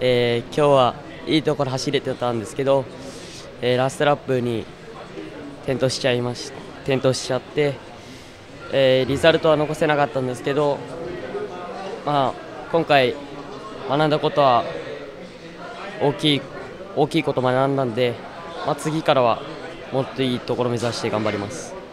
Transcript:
えー、今日はいいところ走れてたんですけど、えー、ラストラップに転倒しちゃいまし転倒しちゃって、えー、リザルトは残せなかったんですけど、まあ、今回学んだことは大きい大きいこと学んだんで、まあ、次からはもっといいところを目指して頑張ります。